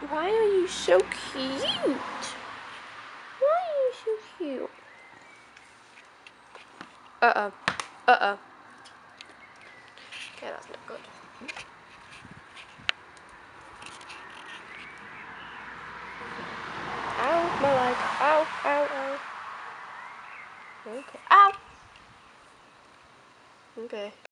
Why are you so cute? Why are you so cute? Uh-oh. Uh-oh. Okay, that's not good. Ow, my leg. Ow, ow, ow. Okay. Ow! Okay.